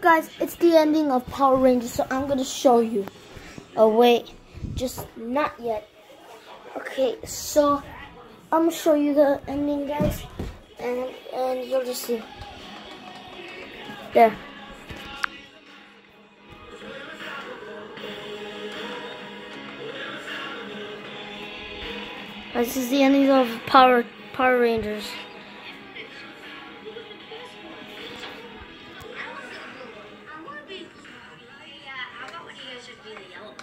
guys, it's the ending of Power Rangers, so I'm gonna show you. Oh wait, just not yet. Okay, so I'm gonna show you the ending, guys, and and you'll just see. There. This is the ending of Power Power Rangers.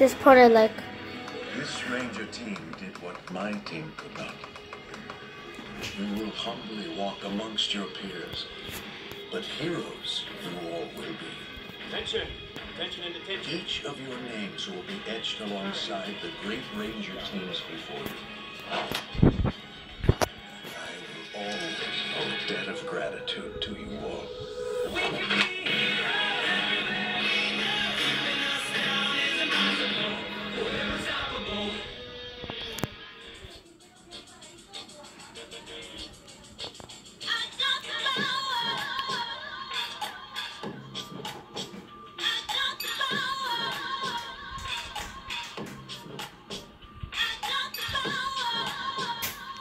This part I like. This Ranger team did what my team could not. You will humbly walk amongst your peers, but heroes you all will be. Attention! Attention and attention. Each of your names will be etched alongside the great Ranger teams before you.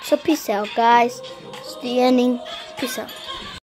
So peace out, guys. It's the ending. Peace out.